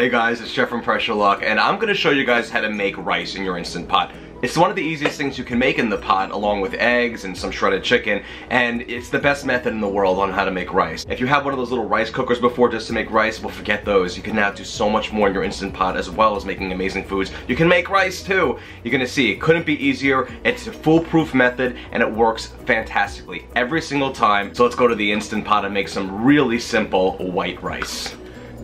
Hey guys, it's Jeff from Pressure Luck, and I'm gonna show you guys how to make rice in your Instant Pot. It's one of the easiest things you can make in the pot along with eggs and some shredded chicken and it's the best method in the world on how to make rice. If you have one of those little rice cookers before just to make rice, well forget those. You can now do so much more in your Instant Pot as well as making amazing foods. You can make rice too. You're gonna see, it couldn't be easier. It's a foolproof method and it works fantastically every single time. So let's go to the Instant Pot and make some really simple white rice.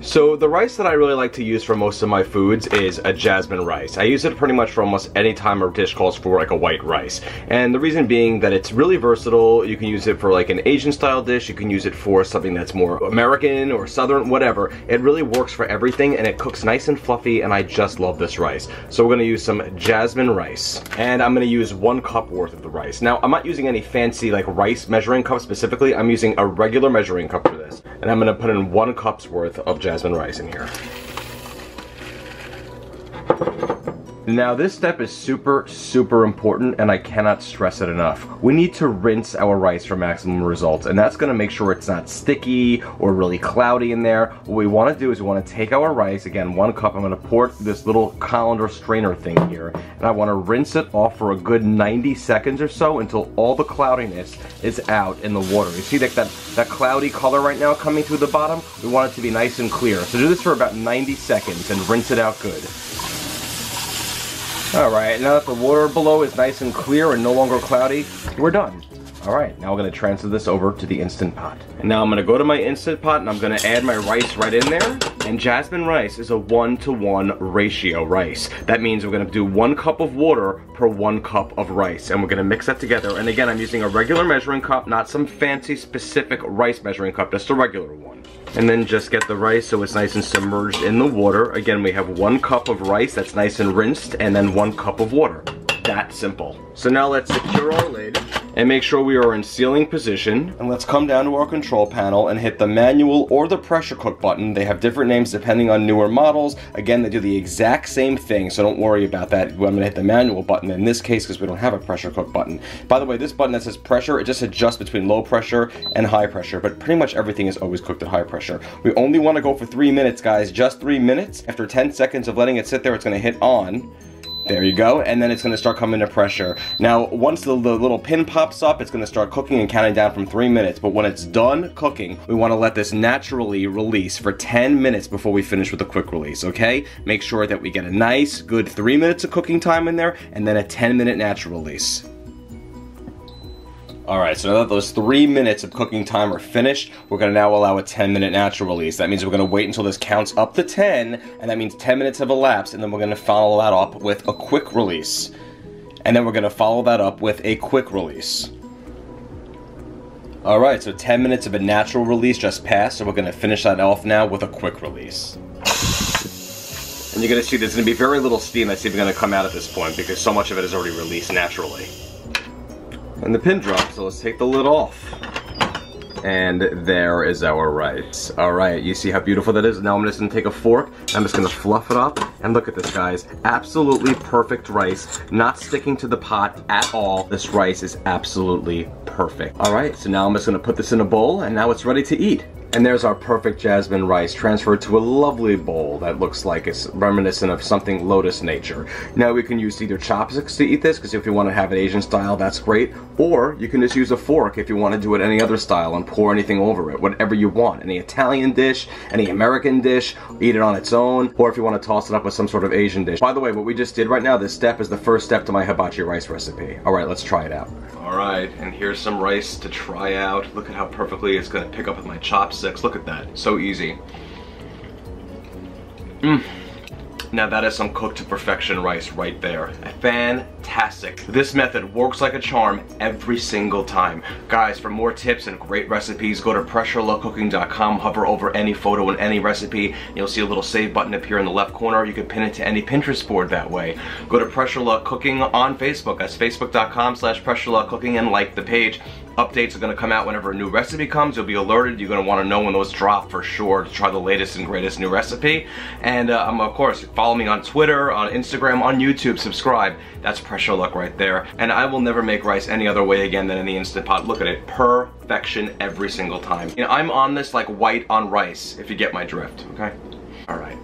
So the rice that I really like to use for most of my foods is a jasmine rice. I use it pretty much for almost any time a dish calls for like a white rice. And the reason being that it's really versatile. You can use it for like an Asian style dish. You can use it for something that's more American or Southern, whatever. It really works for everything and it cooks nice and fluffy and I just love this rice. So we're gonna use some jasmine rice. And I'm gonna use one cup worth of the rice. Now I'm not using any fancy like rice measuring cup specifically. I'm using a regular measuring cup for this. And I'm gonna put in one cup's worth of jasmine rice in here. Now this step is super, super important and I cannot stress it enough. We need to rinse our rice for maximum results and that's gonna make sure it's not sticky or really cloudy in there. What we wanna do is we wanna take our rice, again one cup, I'm gonna pour this little colander strainer thing here and I wanna rinse it off for a good 90 seconds or so until all the cloudiness is out in the water. You see that, that, that cloudy color right now coming through the bottom? We want it to be nice and clear. So do this for about 90 seconds and rinse it out good. Alright, now that the water below is nice and clear and no longer cloudy, we're done. Alright, now we're going to transfer this over to the Instant Pot. And now I'm going to go to my Instant Pot and I'm going to add my rice right in there. And jasmine rice is a one-to-one -one ratio rice. That means we're going to do one cup of water per one cup of rice. And we're going to mix that together. And again, I'm using a regular measuring cup, not some fancy specific rice measuring cup, just a regular one. And then just get the rice so it's nice and submerged in the water. Again, we have one cup of rice that's nice and rinsed and then one cup of water. That simple. So now let's secure our lid and make sure we are in sealing position. And let's come down to our control panel and hit the manual or the pressure cook button. They have different names depending on newer models. Again, they do the exact same thing, so don't worry about that. I'm gonna hit the manual button in this case because we don't have a pressure cook button. By the way, this button that says pressure, it just adjusts between low pressure and high pressure, but pretty much everything is always cooked at high pressure. We only wanna go for three minutes, guys, just three minutes. After 10 seconds of letting it sit there, it's gonna hit on. There you go, and then it's gonna start coming to pressure. Now, once the, the, little pin pops up, it's gonna start cooking and counting down from three minutes, but when it's done cooking, we wanna let this naturally release for 10 minutes before we finish with a quick release, okay? Make sure that we get a nice, good three minutes of cooking time in there, and then a 10 minute natural release. Alright, so now that those three minutes of cooking time are finished, we're going to now allow a 10 minute natural release. That means we're going to wait until this counts up to 10, and that means 10 minutes have elapsed, and then we're going to follow that up with a quick release. And then we're going to follow that up with a quick release. Alright, so 10 minutes of a natural release just passed, so we're going to finish that off now with a quick release. And you're to see there's going to be very little steam that's even going to come out at this point because so much of it is already released naturally and the pin drops, so let's take the lid off. And there is our rice. Alright, you see how beautiful that is? Now I'm just gonna take a fork, I'm just gonna fluff it up, and look at this guys. Absolutely perfect rice, not sticking to the pot at all. This rice is absolutely perfect. Alright, so now I'm just gonna put this in a bowl, and now it's ready to eat. And there's our perfect jasmine rice transferred to a lovely bowl that looks like it's reminiscent of something lotus nature. Now we can use either chopsticks to eat this, because if you want to have it Asian style, that's great. Or you can just use a fork if you want to do it any other style and pour anything over it, whatever you want. Any Italian dish, any American dish, eat it on its own, or if you want to toss it up with some sort of Asian dish. By the way, what we just did right now, this step is the first step to my hibachi rice recipe. Alright, let's try it out. Alright, and here's some rice to try out. Look at how perfectly it's going to pick up with my chopsticks six. Look at that. So easy. Mmm. Now that is some cooked to perfection rice right there. Fantastic. This method works like a charm every single time. Guys, for more tips and great recipes, go to pressureluckcooking.com, hover over any photo and any recipe. You'll see a little save button appear in the left corner. You can pin it to any Pinterest board that way. Go to Pressure Cooking on Facebook. That's facebook.com slash pressureluckcooking and like the page updates are going to come out whenever a new recipe comes. You'll be alerted. You're going to want to know when those drop for sure to try the latest and greatest new recipe. And uh, um, of course, follow me on Twitter, on Instagram, on YouTube. Subscribe. That's pressure luck right there. And I will never make rice any other way again than in the Instant Pot. Look at it. Perfection every single time. You know, I'm on this like white on rice, if you get my drift. Okay? All right.